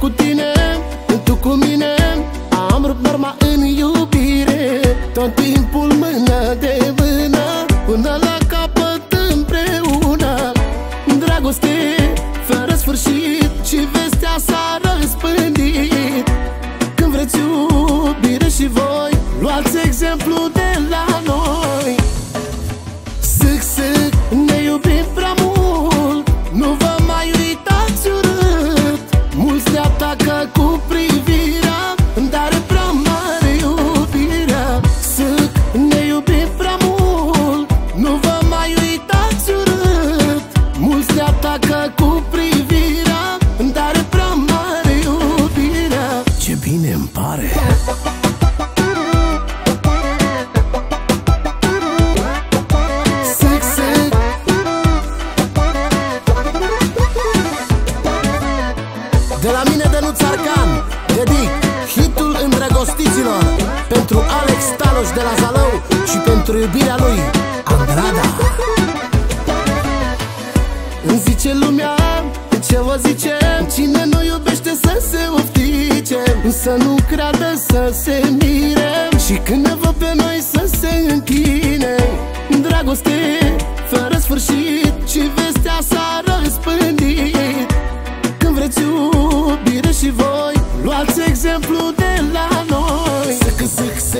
cu tine, tu cu mine. Am rupt norma în iubire Tot timpul mână de mână Până la capăt împreună. Dragoste fără sfârșit Și vestea s-a răspândit. Când vreți iubire și voi Luați exemplu de Arcan Dedic hitul îndrăgostiților Pentru Alex Taloș de la Zalău Și pentru iubirea lui Andrada. Îmi zice lumea ce vă zice Cine nu iubește să se oftice Să nu creadă să se mire Și când ne văd pe noi să se închine Dragoste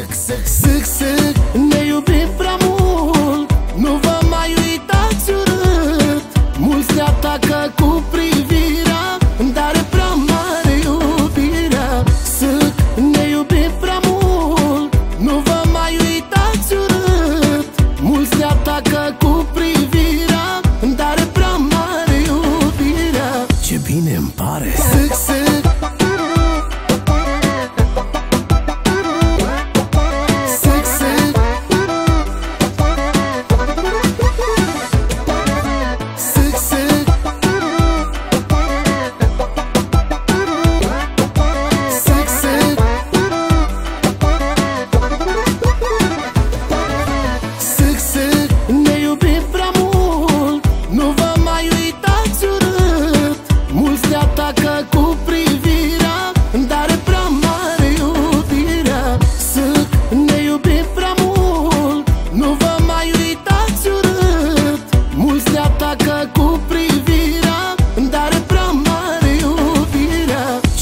Sâc, sâc, sâc, sâc Ne iubim prea mult. Nu vă mai uitați urât. Mulți ne atacă cu privirea Dar e prea mare iubirea. Sâc, ne iubim prea mult. Nu vă mai uitați urât. Mulți ne atacă cu privirea Dar e prea mare iubirea. Ce bine îmi pare. Sâc, sâc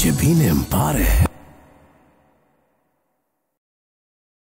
Ce bine îmi pare!